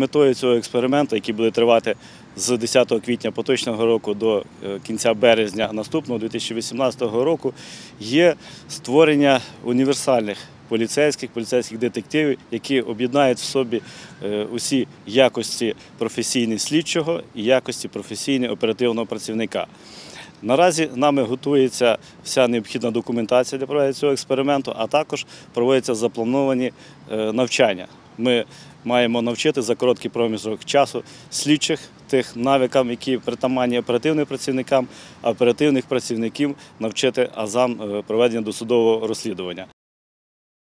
Метою цього експерименту, який буде тривати з 10 квітня поточного року до е, кінця березня наступного 2018 року, є створення універсальних поліцейських, поліцейських детективів, які об'єднають в собі е, усі якості професійні слідчого і якості професійні оперативного працівника. Наразі нами готується вся необхідна документація для проведення цього експерименту, а також проводяться заплановані е, навчання. Ми маємо навчити за короткий проміжок часу слідчих тих навикам, які притаманні оперативним працівникам, оперативних працівників навчити азам е, проведення досудового розслідування.